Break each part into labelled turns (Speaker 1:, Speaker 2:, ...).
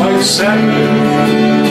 Speaker 1: white satin,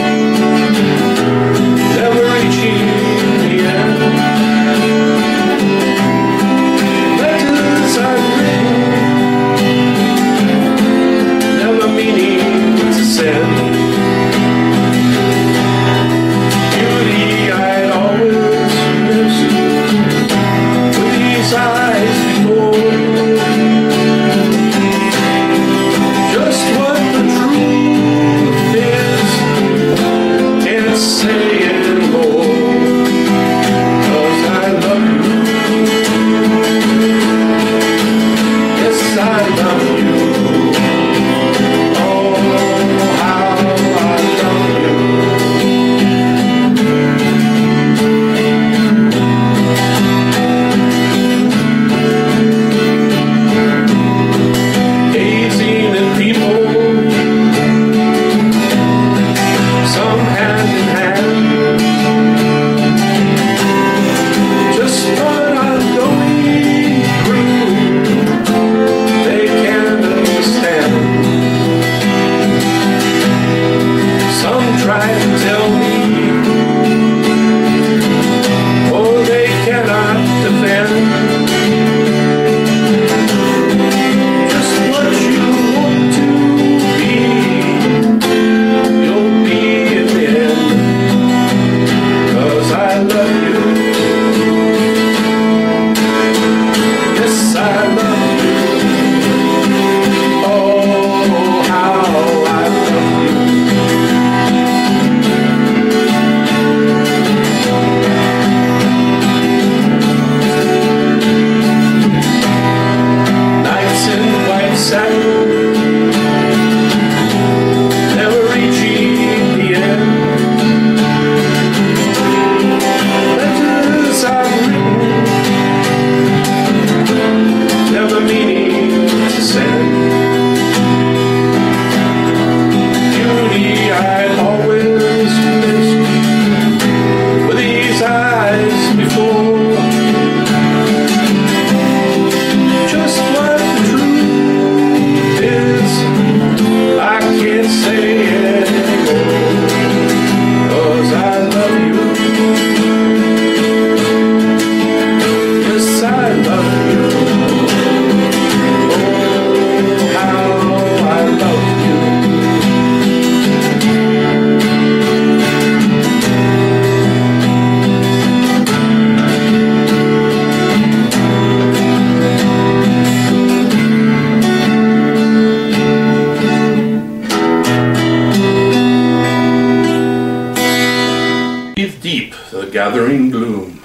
Speaker 1: gathering gloom.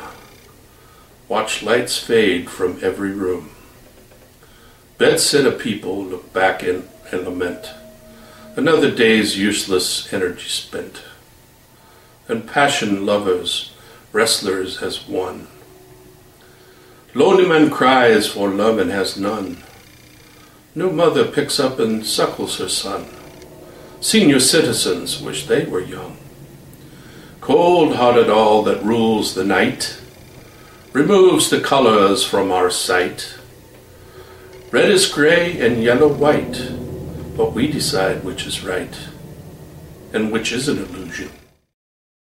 Speaker 1: Watch lights fade from every room. Bedsitter people look back in and lament. Another day's useless energy spent. And passion lovers, wrestlers as one. Lonely man cries for love and has none. New mother picks up and suckles her son. Senior citizens wish they were young. Cold hearted all that rules the night, removes the colors from our sight. Red is gray and yellow white, but we decide which is right and which is an illusion.